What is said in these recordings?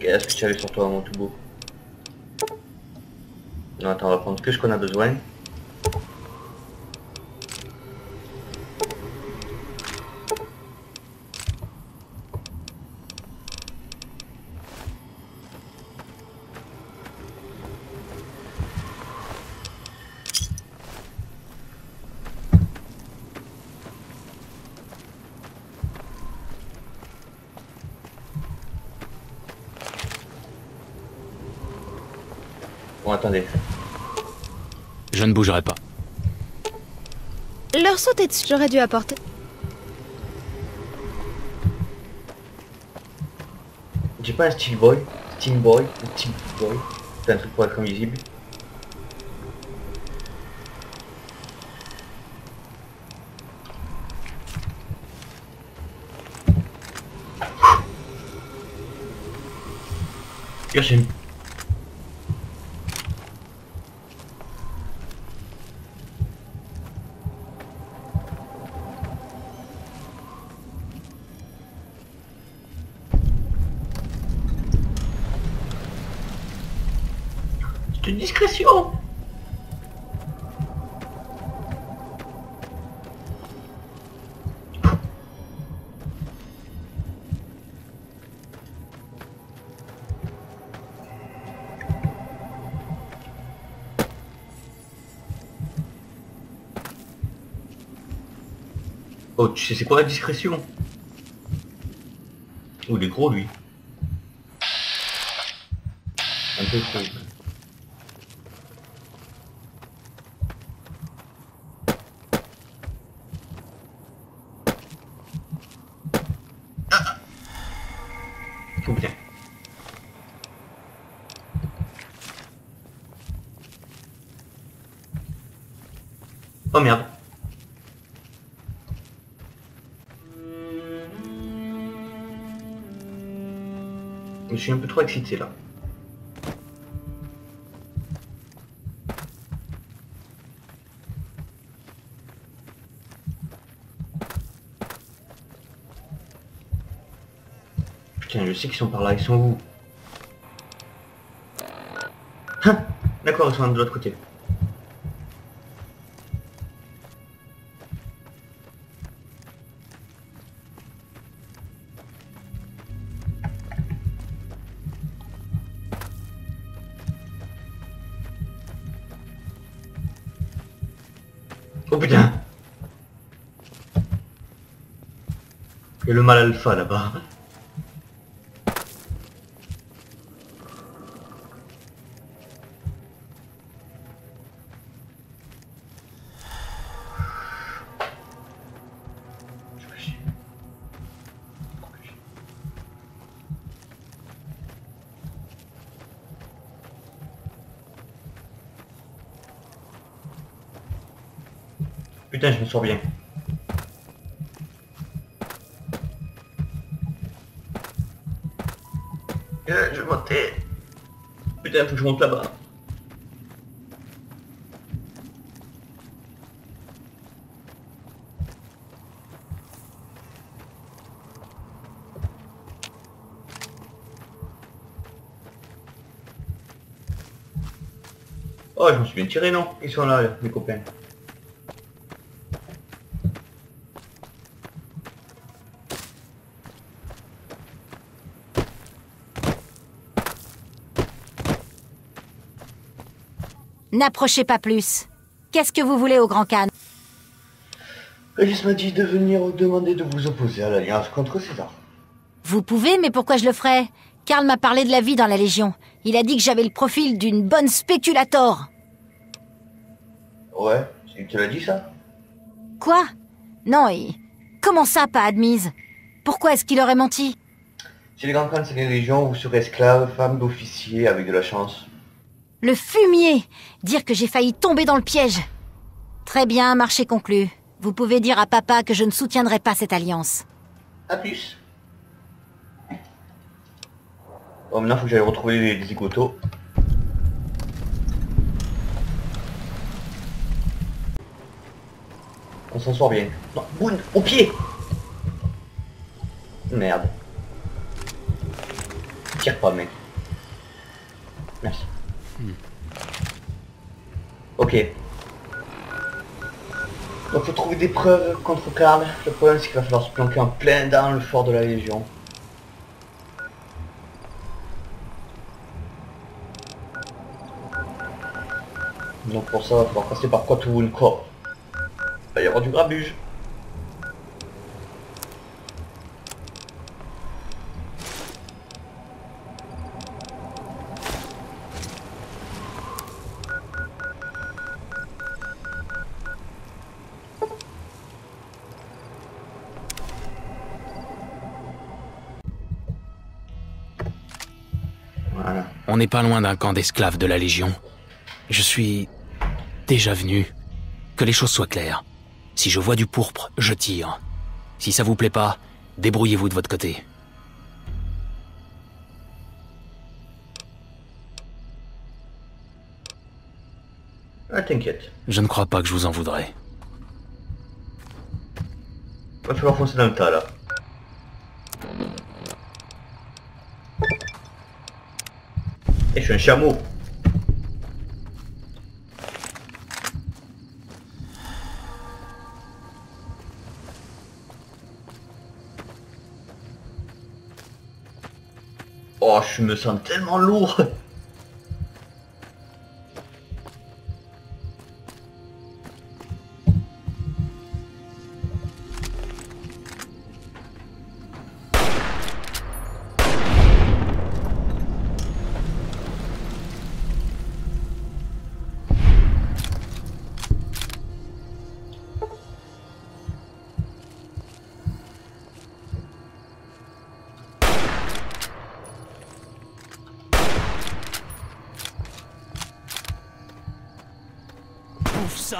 Qu'est-ce que tu avais sur toi, mon tout beau Non, attends, on va prendre que ce qu'on a besoin. Bon, attendez. Je ne bougerai pas. Leur sauter dessus, j'aurais dû apporter? J'ai pas un Steel Boy, Steam Boy, ou Steam Boy. C'est un truc pour être invisible. Là, j'ai une discrétion Oh, tu sais c'est quoi la discrétion? Oh, il est gros lui? Un peu. Oh putain. Oh merde. Je suis un peu trop excité là. Putain, je sais qu'ils sont par là, ils sont où? Hein? D'accord, ils sont de l'autre côté. Oh putain Il y a le mal alpha là-bas. Sens bien. Je vais monter. Putain, faut que je monte là-bas. Oh, je me suis bien tiré, non? Ils sont là, mes copains. N'approchez pas plus. Qu'est-ce que vous voulez au Grand Khan Alice m'a dit de venir vous demander de vous opposer à l'Alliance contre César. Vous pouvez, mais pourquoi je le ferais? Karl m'a parlé de la vie dans la Légion. Il a dit que j'avais le profil d'une bonne spéculator. Ouais, il te l'a dit ça? Quoi? Non, et... Comment ça, pas admise? Pourquoi est-ce qu'il aurait menti? Si les grands clans c'est les régions, vous serez esclave, femme d'officier avec de la chance. Le fumier Dire que j'ai failli tomber dans le piège. Très bien, marché conclu. Vous pouvez dire à papa que je ne soutiendrai pas cette alliance. A plus. Bon, maintenant faut que j'aille retrouver les, les zigotos. On s'en sort bien. Non, Boone, au pied Merde. Tire pas, mec. Merci. Ok. Donc faut trouver des preuves contre Karl. Le problème c'est qu'il va falloir se planquer en plein dans le fort de la Légion. Donc pour ça, il va falloir passer par Quatuun Corps. Il va y avoir du grabuge. N'est pas loin d'un camp d'esclaves de la Légion. Je suis déjà venu. Que les choses soient claires. Si je vois du pourpre, je tire. Si ça vous plaît pas, débrouillez-vous de votre côté. Ah t'inquiète. Je ne crois pas que je vous en voudrais. Va falloir foncer dans le tas là. Et je un chameau. Oh, je me sens tellement lourd.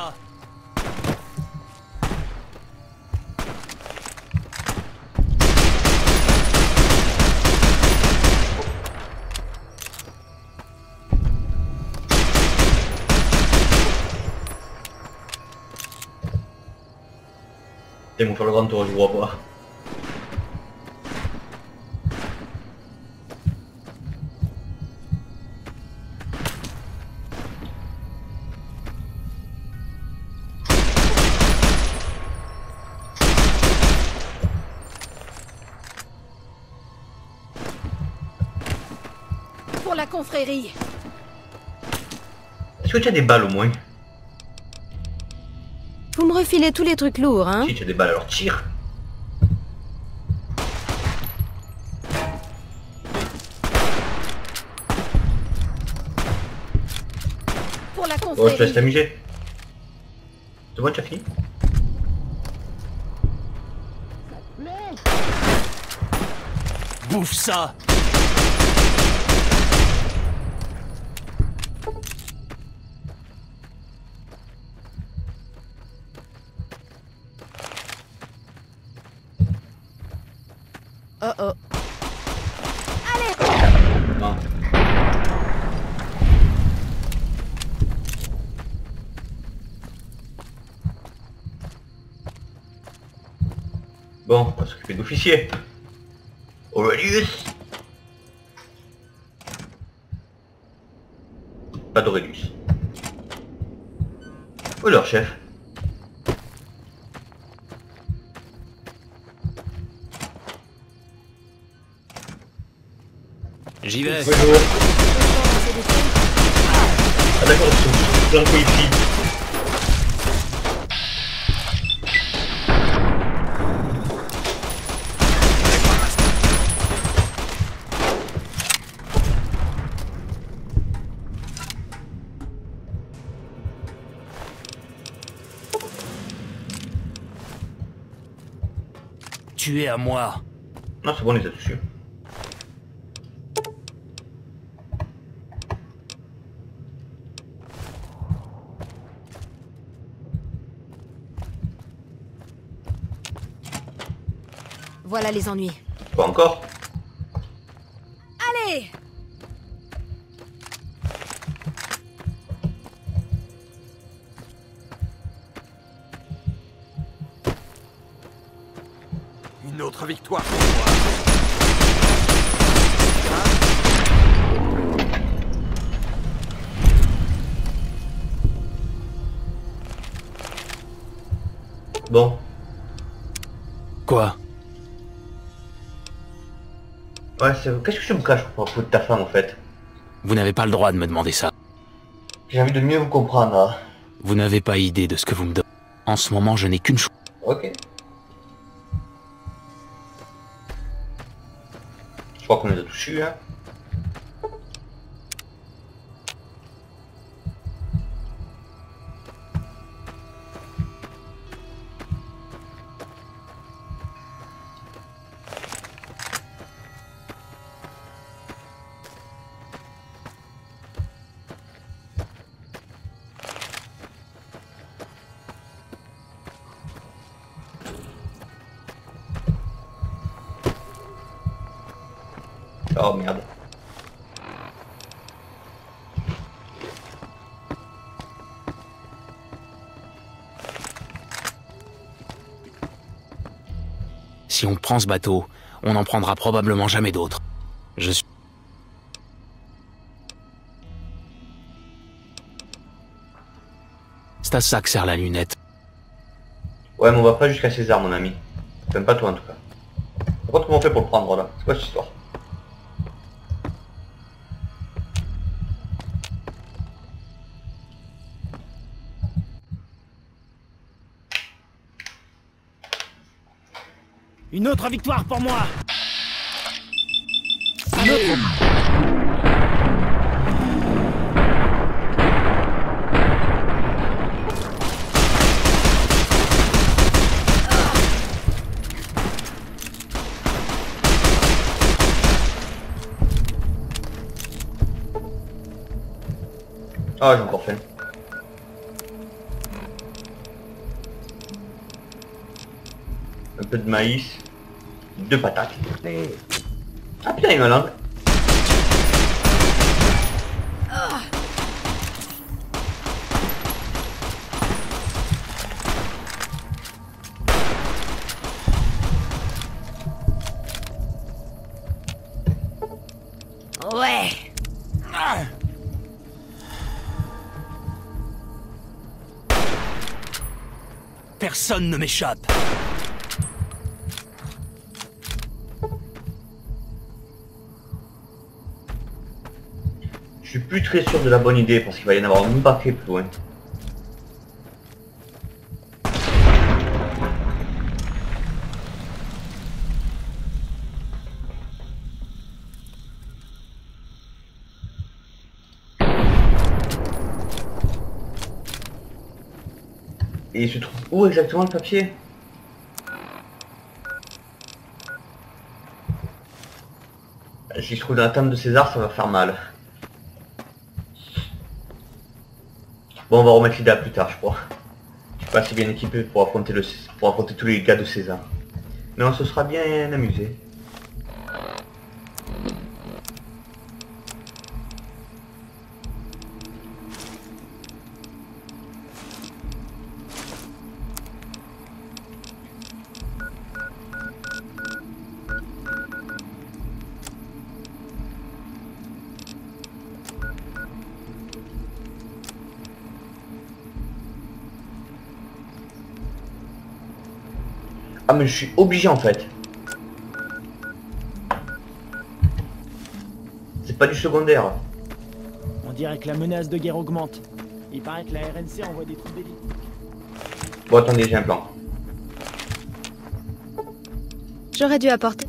Ouf ça Ils vont faire le grand la confrérie. Est-ce que tu as des balles au moins Vous me refilez tous les trucs lourds, hein Si tu as des balles alors tire. Pour la Oh, je te laisse confrérie. t'amuser. C'est bon, tu as fini Bouffe ça Oh oh. Non. Bon, on va s'occuper d'officier. Aurelius Pas d'Aurelius. Est leur chef? J'y vais. Bonjour. Ah d'accord, ils sont tous plein de coéquipiers. Tu es à moi. Non, c'est bon, on les a tous les. Pas encore Allez Une autre victoire pour moi. Bon. Quoi? Ouais. Qu'est-ce que tu me caches propos de ta femme, en fait Vous n'avez pas le droit de me demander ça. J'ai envie de mieux vous comprendre, hein. Vous n'avez pas idée de ce que vous me donnez. En ce moment, je n'ai qu'une chose. Ok. Je crois qu'on les a tous hein. Oh merde. Si on prend ce bateau, on n'en prendra probablement jamais d'autres. Je suis... C'est à ça que sert la lunette. Ouais, mais on va pas jusqu'à César, mon ami. Même pas toi, en tout cas. Par contre, comment on fait pour le prendre, là? C'est quoi cette histoire? Une autre victoire pour moi Ah, j'ai encore fait. Peu de maïs. Deux patates. Ah putain, il me. Ouais. Personne ne m'échappe plus très sûr de la bonne idée parce qu'il va y en avoir un paquet plus loin. Et il se trouve où exactement le papier? S'il se trouve dans la table de César, ça va faire mal. Bon, on va remettre l'idée à plus tard, je crois. Je suis pas assez bien équipé pour affronter, pour affronter tous les gars de César. Mais on se sera bien amusé. Ah mais je suis obligé en fait. C'est pas du secondaire. On dirait que la menace de guerre augmente. Il paraît que la RNC envoie des troupes d'élite. Bon attendez, j'ai un plan. J'aurais dû apporter.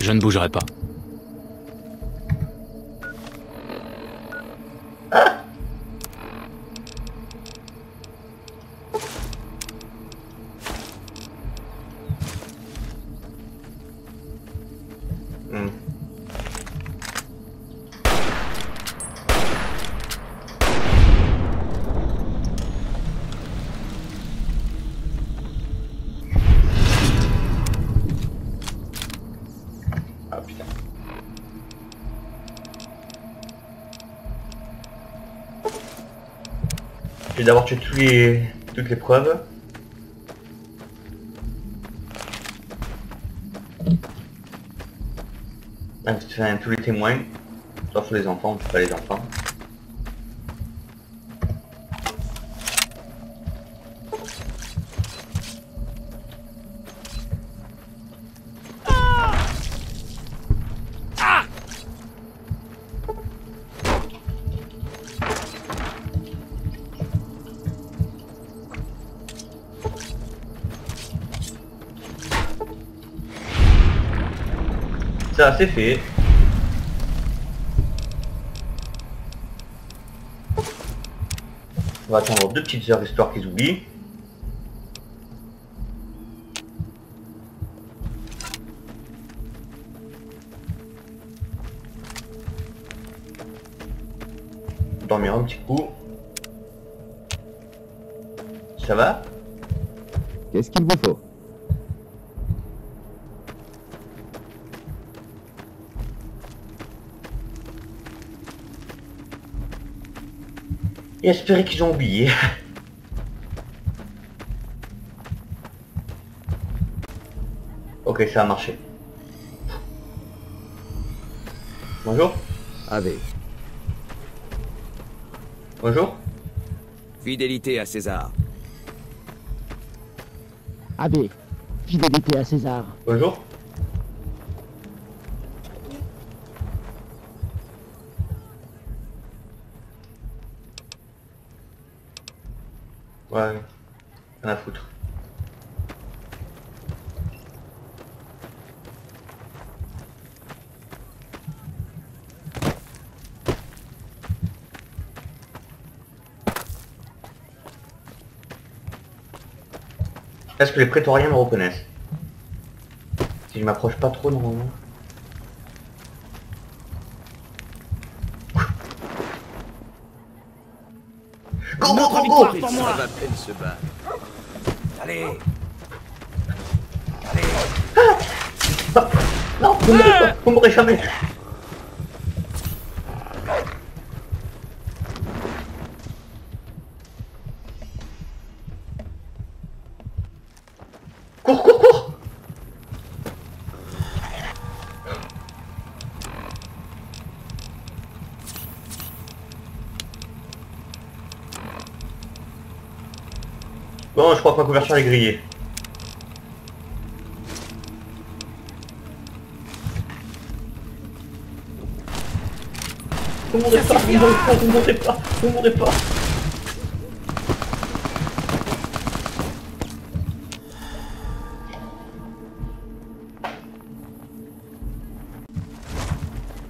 Je ne bougerai pas. Je vais d'abord tuer tous les... toutes les preuves. Tous les témoins. Sauf les enfants, pas les enfants. Ça, c'est fait. On va attendre deux petites heures histoire qu'ils oublient. Dormir un petit coup. Ça va? Qu'est-ce qu'il vous faut? Et espérer qu'ils ont oublié. ok, ça a marché. Bonjour. Ave. Bonjour. Fidélité à César. AB. Fidélité à César. Bonjour. Ouais, rien à foutre. Est-ce que les prétoriens me reconnaissent? Si je m'approche pas trop normalement. Go, go, go, go Pour moi. Ça va peine se battre. Allez Non, vous mourrez pas, vous mourrez jamais je crois que ma couverture est grillée. Vous mourrez pas, vous mourrez pas, vous mourrez pas, vous mourrez pas.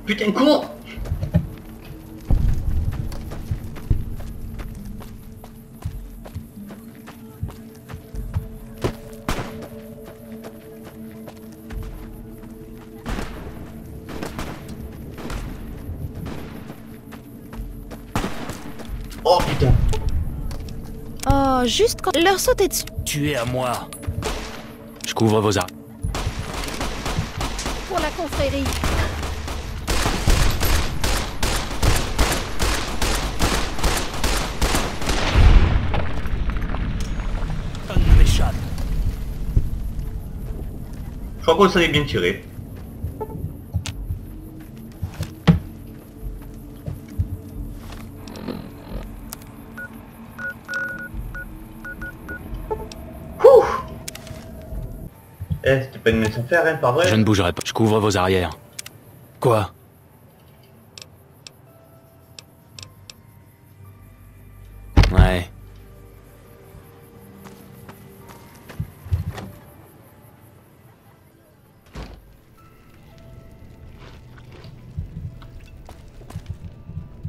Putain, con juste quand leur sauter dessus. Tuez à moi. Je couvre vos armes. Pour la confrérie. Je crois qu'on s'en est bien tiré. Hein, pas vrai Je ne bougerai pas. Je couvre vos arrières. Quoi? Ouais.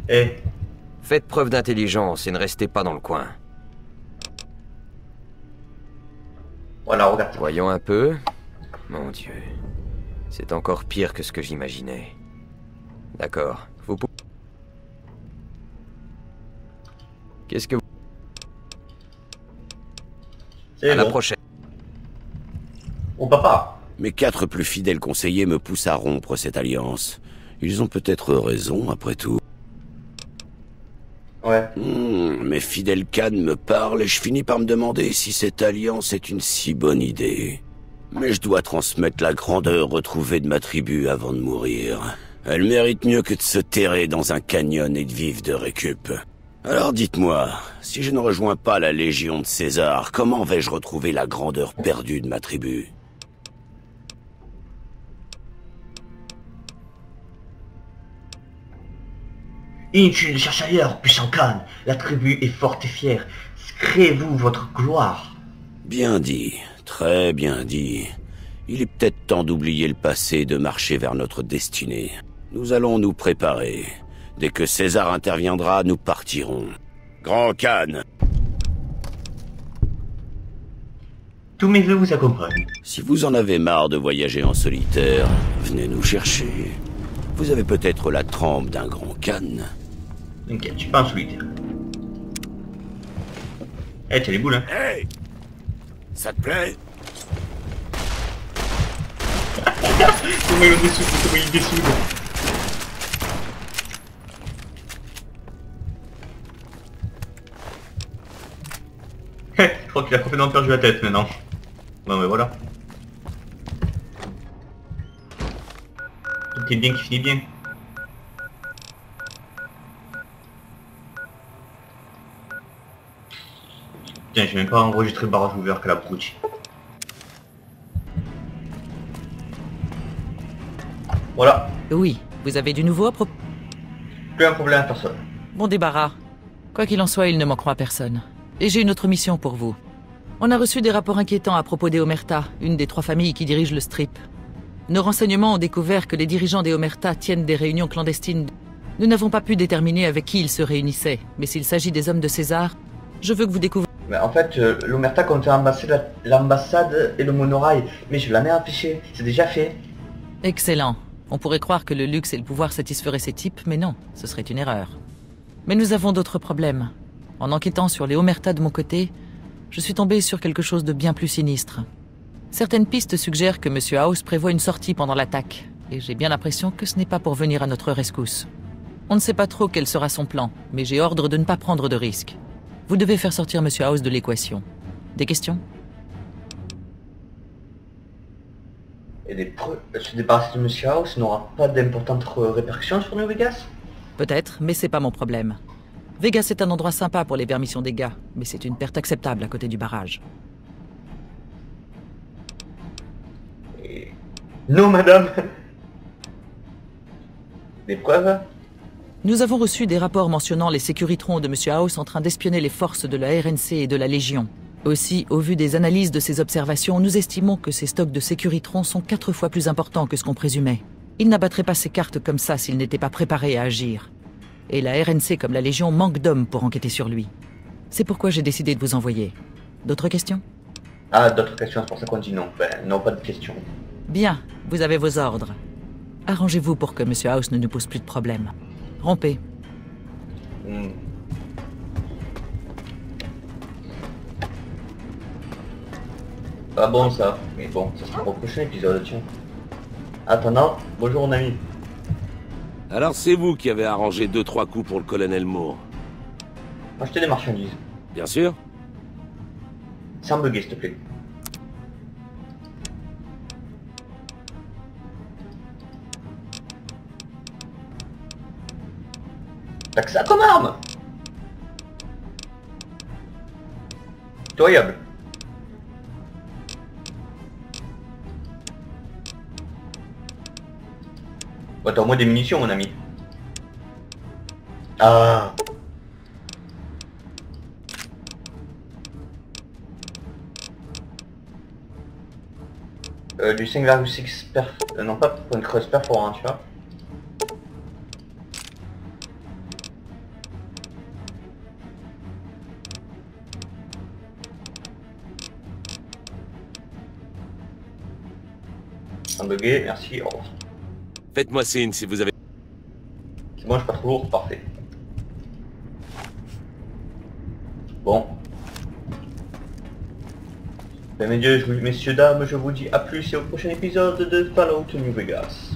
Eh, Faites preuve d'intelligence et ne restez pas dans le coin. voilà, regarde. Voyons un peu. Mon Dieu. C'est encore pire que ce que j'imaginais. D'accord. Vous pou- Qu'est-ce que vous... C'est À la prochaine. Mon papa. Mes quatre plus fidèles conseillers me poussent à rompre cette alliance. Ils ont peut-être raison, après tout. Ouais. Hmm, mes fidèles cannes me parlent et je finis par me demander si cette alliance est une si bonne idée. Mais je dois transmettre la grandeur retrouvée de ma tribu avant de mourir. Elle mérite mieux que de se terrer dans un canyon et de vivre de récup. Alors dites-moi, si je ne rejoins pas la Légion de César, comment vais-je retrouver la grandeur perdue de ma tribu? Inutile de chercher ailleurs, puissant Khan. La tribu est forte et fière. Créez-vous votre gloire? Bien dit, très bien dit. Il est peut-être temps d'oublier le passé et de marcher vers notre destinée. Nous allons nous préparer. Dès que César interviendra, nous partirons. Grand Khan, Tous mes vœux vous accompagnent. si vous en avez marre de voyager en solitaire, venez nous chercher. Vous avez peut-être la trempe d'un grand. T'inquiète, je suis pas en solitaire. Eh, tiens les boules, hein. Hey Ça te plaît Comment il dessoude, comment il dessoude. Hé, je crois qu'il a complètement perdu la tête maintenant. Non mais voilà. Tout est bien qui finit bien. Tiens, j'ai même pas enregistré le barrage ouvert que la broute. Voilà, Oui, vous avez du nouveau à propos. plus un problème à personne. Bon débarras. Quoi qu'il en soit, il ne manquera à personne. Et j'ai une autre mission pour vous. On a reçu des rapports inquiétants à propos des Omerta, une des trois familles qui dirigent le strip. Nos renseignements ont découvert que les dirigeants des Omerta tiennent des réunions clandestines. Nous n'avons pas pu déterminer avec qui ils se réunissaient, mais s'il s'agit des hommes de César, je veux que vous découvriez... En fait, euh, l'Omerta la- l'ambassade et le monorail. Mais je l'en ai empêché, c'est déjà fait. Excellent. On pourrait croire que le luxe et le pouvoir satisferaient ces types, mais non, ce serait une erreur. Mais nous avons d'autres problèmes. En enquêtant sur les Omerta de mon côté, je suis tombé sur quelque chose de bien plus sinistre. Certaines pistes suggèrent que M. House prévoit une sortie pendant l'attaque, et j'ai bien l'impression que ce n'est pas pour venir à notre rescousse. On ne sait pas trop quel sera son plan, mais j'ai ordre de ne pas prendre de risques. Vous devez faire sortir M. House de l'équation. Des questions? Et les preuves, se débarrasser de Monsieur House n'aura pas d'importantes euh, répercussions sur New Vegas? Peut-être, mais c'est pas mon problème. Vegas est un endroit sympa pour les permissions des gars, mais c'est une perte acceptable à côté du barrage. Et- Non, madame Des preuves? Nous avons reçu des rapports mentionnant les sécuritrons de M. House en train d'espionner les forces de la RNC et de la Légion. Aussi, au vu des analyses de ces observations, nous estimons que ces stocks de sécuritrons sont quatre fois plus importants que ce qu'on présumait. Il n'abattrait pas ses cartes comme ça s'il n'était pas préparé à agir. Et la RNC comme la Légion manque d'hommes pour enquêter sur lui. C'est pourquoi j'ai décidé de vous envoyer. D'autres questions? Ah, d'autres questions, c'est pour ça qu'on dit non. Ben, non, pas de questions. Bien, vous avez vos ordres. Arrangez-vous pour que M. House ne nous pose plus de problèmes. Rompez. Hmm. Pas bon ça, mais bon, ça sera pour le prochain épisode, tiens. Attendant, bonjour mon ami. Alors c'est vous qui avez arrangé deux trois coups pour le colonel Moore. Acheter des marchandises. Bien sûr Sans bugger, s'il te plaît. Que ça comme arme Pitoyable. Bon, t'as au des munitions, mon ami. Ah Euh, du 5,6 perf... euh, non pas pour une creuse perforante, tu vois. Merci, au revoir. Faites-moi signe si vous avez... C'est bon, je suis pas trop lourd, parfait. Bon. Messieurs, je vous- messieurs, dames, je vous dis à plus et au prochain épisode de Fallout New Vegas.